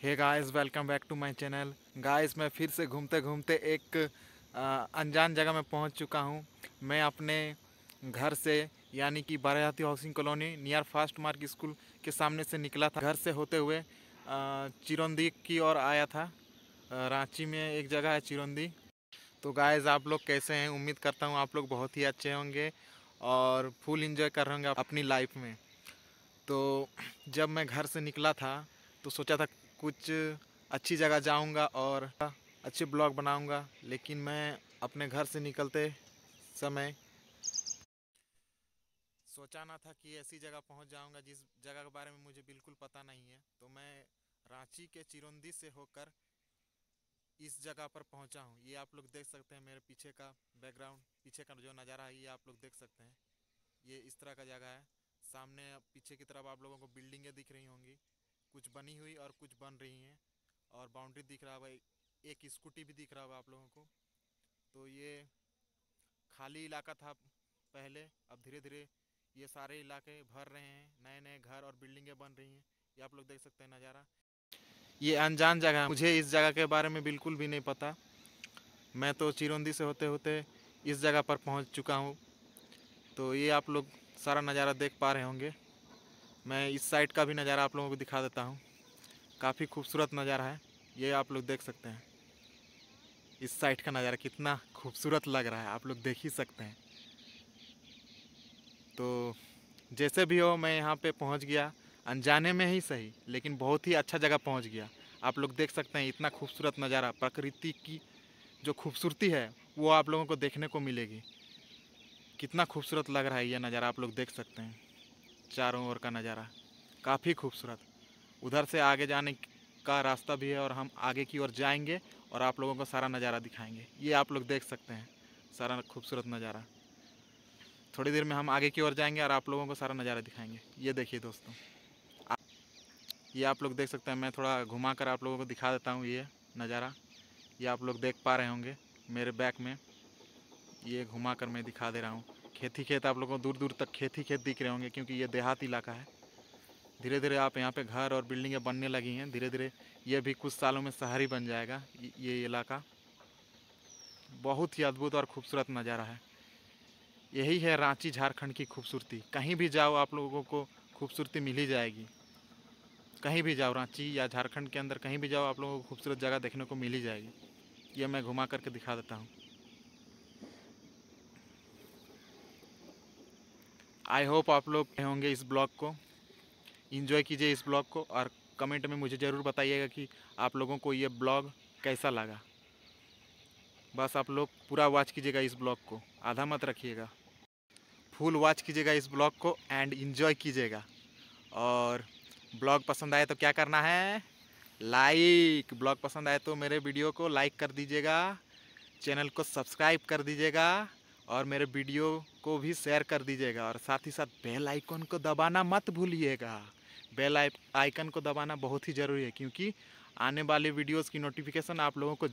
Hey guys welcome back to my channel guys मैं फिर से घूमते घूमते एक अनजान जगह में पहुँच चुका हूँ। मैं अपने घर से, यानी कि Barati housing colony near fast mark school के सामने से निकला था। घर से होते हुए चिरंदी की ओर आया था। रांची में एक जगह है चिरंदी। तो गाइस आप लोग कैसे हैं? उम्मीद करता हूँ आप लोग बहुत ही अच्छे होंगे और फुल इंजॉय कर रहे होंगे अपनी लाइफ में। तो जब मैं घर से निकला था तो सोचा था कुछ अच्छी जगह जाऊँगा और अच्छे ब्लॉग बनाऊँगा, लेकिन मैं अपने घर से निकलते समय सोचा ना था कि ऐसी जगह पहुँच जाऊँगा जिस जगह के बारे में मुझे बिल्कुल पता नहीं है। तो मैं रांची के चिरौंदी से होकर इस जगह पर पहुँचा हूँ। ये आप लोग देख सकते हैं मेरे पीछे का बैकग्राउंड, पीछे का जो नज़ारा है, ये आप लोग देख सकते हैं। ये इस तरह का जगह है। सामने पीछे की तरफ़ आप लोगों को बिल्डिंगें दिख रही होंगी। कुछ बनी हुई और कुछ बन रही हैं। और बाउंड्री दिख रहा होगा एक स्कूटी भी दिख रहा होगा आप लोगों को। तो ये खाली इलाका था पहले, अब धीरे धीरे ये सारे इलाके भर रहे हैं नए नए घर और बिल्डिंगें बन रही हैं। ये आप लोग देख सकते हैं नज़ारा। ये अनजान जगह है। मुझे इस जगह के बारे में बिल्कुल भी नहीं पता। मैं तो चिरौंदी से होते होते इस जगह पर पहुँच चुका हूँ। तो ये आप लोग सारा नज़ारा देख पा रहे होंगे। मैं इस साइड का भी नज़ारा आप लोगों को दिखा देता हूँ। काफ़ी खूबसूरत नज़ारा है, ये आप लोग देख सकते हैं। इस साइड का नज़ारा कितना खूबसूरत लग रहा है, आप लोग देख ही सकते हैं। तो जैसे भी हो, मैं यहाँ पे पहुँच गया। अनजाने में ही सही, लेकिन बहुत ही अच्छा जगह पहुँच गया। आप लोग देख सकते हैं इतना खूबसूरत नज़ारा, प्रकृति की जो खूबसूरती है, वो आप लोगों को देखने को मिलेगी। कितना खूबसूरत लग रहा है ये नज़ारा, आप लोग देख सकते हैं। चारों ओर का नज़ारा। काफ़ी खूबसूरत। उधर से आगे जाने का रास्ता भी है और हम आगे की ओर जाएँगे और आप लोगों को सारा नज़ारा दिखाएँगे। ये आप लोग देख सकते हैं। सारा खूबसूरत नज़ारा। थोड़ी देर में हम आगे की ओर जाएँगे और आप लोगों को सारा नज़ारा दिखाएँगे। ये देखिए दोस्तों। ये आप लोग देख सकते हैं। मैं थोड़ा घुमा कर आप लोगों को दिखा देता हूँ ये नज़ारा। ये आप लोग देख पा रहे होंगे मेरे बैक में। ये घुमा कर मैं दिखा दे रहा हूँ। खेती खेत आप लोगों को दूर दूर तक खेती खेत दिख रहे होंगे क्योंकि ये देहात इलाका है। धीरे धीरे आप यहाँ पे घर और बिल्डिंगें बनने लगी हैं। धीरे धीरे ये भी कुछ सालों में शहर बन जाएगा ये इलाका। बहुत ही अद्भुत और खूबसूरत नज़ारा है। यही है रांची झारखंड की खूबसूरती। कहीं भी जाओ आप लोगों को खूबसूरती मिल ही जाएगी। कहीं भी जाओ रांची या झारखंड के अंदर कहीं भी जाओ आप लोगों को खूबसूरत जगह देखने को मिल ही जाएगी। ये मैं घुमा करके दिखा देता हूँ। आई होप आप लोग होंगे इस ब्लॉग को। इन्जॉय कीजिए इस ब्लॉग को और कमेंट में मुझे ज़रूर बताइएगा कि आप लोगों को ये ब्लॉग कैसा लगा। बस आप लोग पूरा वॉच कीजिएगा इस ब्लॉग को। आधा मत रखिएगा। फुल वॉच कीजिएगा इस ब्लॉग को एंड इन्जॉय कीजिएगा। और ब्लॉग पसंद आए तो क्या करना है? लाइक ब्लॉग पसंद आए तो मेरे वीडियो को लाइक कर दीजिएगा। चैनल को सब्सक्राइब कर दीजिएगा। और मेरे वीडियो को भी शेयर कर दीजिएगा और साथ ही साथ बेल आइकन को दबाना मत भूलिएगा। बेल आइकन को दबाना बहुत ही ज़रूरी है क्योंकि आने वाले वीडियोस की नोटिफिकेशन आप लोगों को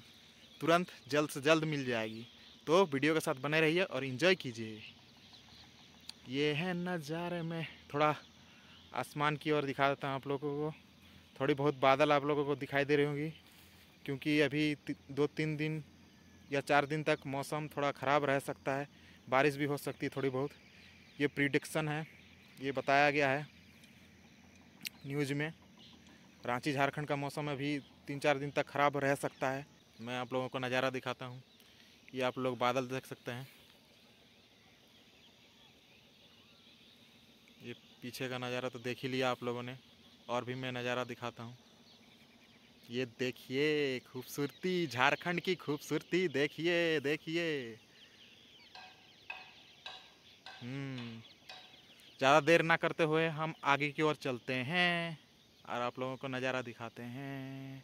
तुरंत जल्द से जल्द मिल जाएगी। तो वीडियो के साथ बने रहिए और इन्जॉय कीजिए। ये है नज़ारे में। थोड़ा आसमान की ओर दिखा देता हूँ आप लोगों को। थोड़ी बहुत बादल आप लोगों को दिखाई दे रही होंगी क्योंकि अभी दो तीन दिन या चार दिन तक मौसम थोड़ा ख़राब रह सकता है, बारिश भी हो सकती है थोड़ी बहुत। ये प्रिडिक्शन है, ये बताया गया है न्यूज़ में। रांची, झारखंड का मौसम अभी तीन चार दिन तक ख़राब रह सकता है। मैं आप लोगों को नज़ारा दिखाता हूँ, ये आप लोग बादल देख सकते हैं। ये पीछे का नज़ारा तो देख ही लिया आप लोगों ने, और भी मैं नज़ारा दिखाता हूँ। ये देखिए, खूबसूरती, झारखंड की खूबसूरती, देखिए देखिए। हम्म ज़्यादा देर ना करते हुए हम आगे की ओर चलते हैं और आप लोगों को नज़ारा दिखाते हैं।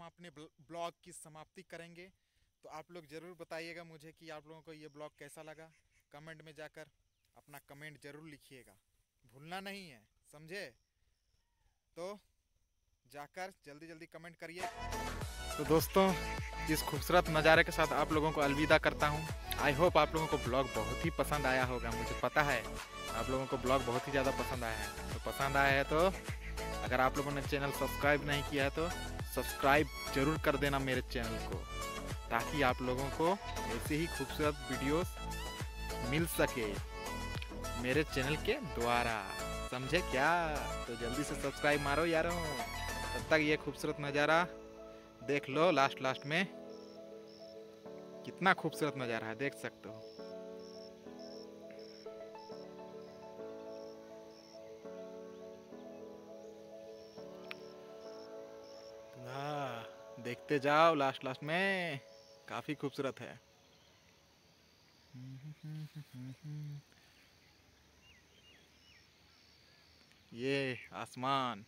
हम अपने ब्लॉग की समाप्ति करेंगे। तो आप लोग ज़रूर बताइएगा मुझे कि आप लोगों को ये ब्लॉग कैसा लगा। कमेंट में जाकर अपना कमेंट ज़रूर लिखिएगा। भूलना नहीं है, समझे? तो जाकर जल्दी जल्दी कमेंट करिए। तो दोस्तों इस खूबसूरत नज़ारे के साथ आप लोगों को अलविदा करता हूँ। आई होप आप लोगों को ब्लॉग बहुत ही पसंद आया होगा, मुझे पता है। आप लोगों को ब्लॉग बहुत ही ज़्यादा पसंद आया है। तो पसंद आया है तो अगर आप लोगों ने चैनल सब्सक्राइब नहीं किया है तो सब्सक्राइब ज़रूर कर देना मेरे चैनल को, ताकि आप लोगों को ऐसे ही खूबसूरत वीडियोस मिल सके मेरे चैनल के द्वारा। समझे क्या? तो जल्दी से सब्सक्राइब मारो यारों। तब तक ये खूबसूरत नज़ारा देख लो लास्ट लास्ट में। कितना खूबसूरत नज़ारा है, देख सकते हो। देखते जाओ लास्ट लास्ट में। काफ़ी खूबसूरत है। ये आसमान।